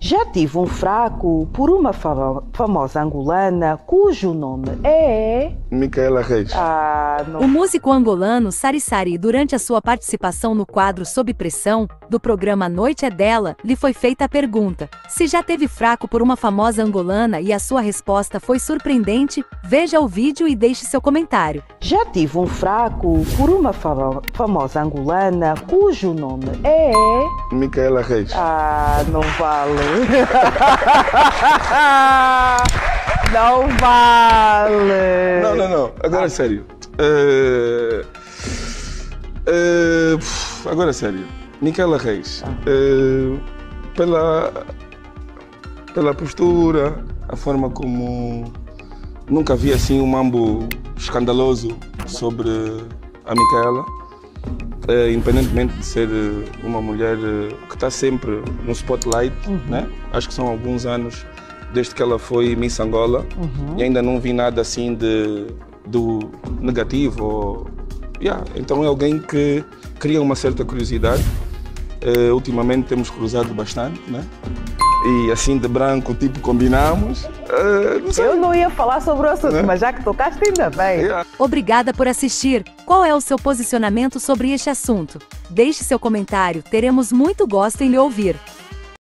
Já tive um fraco por uma fama- famosa angolana cujo nome é. Micaela Reis. Ah, não. O músico angolano Sari Sari, durante a sua participação no quadro Sob Pressão, do programa Noite é Dela, lhe foi feita a pergunta: se já teve fraco por uma famosa angolana e a sua resposta foi surpreendente, veja o vídeo e deixe seu comentário. Já tive um fraco por uma fama- famosa angolana cujo nome é. Micaela Reis. Ah, não vale. não vale. Não, não, não. Agora é sério. Eh, pff, agora é sério. Micaela Reis. eh, pela, pela postura, a forma como. Nunca vi assim um mambo escandaloso sobre a Micaela. Eh, independentemente de ser eh, uma mulher eh, que está sempre no spotlight, né? acho que são alguns anos desde que ela foi Miss Angola e ainda não vi nada assim de do negativo. Ou, yeah, Então é alguém que cria uma certa curiosidade. Eh, ultimamente temos cruzado bastante, né? E assim de branco, tipo, combinamos. Eh, não sei. Eu não ia falar sobre o assunto, Né? mas já que tocaste, ainda bem. Yeah. Obrigada por assistir. Qual é o seu posicionamento sobre este assunto? Deixe seu comentário, teremos muito gosto em lhe ouvir.